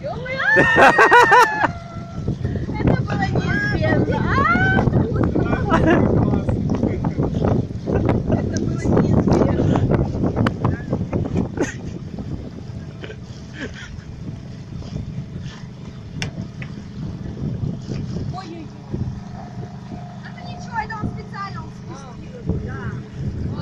Yo,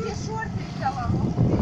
Você é short, ele tá.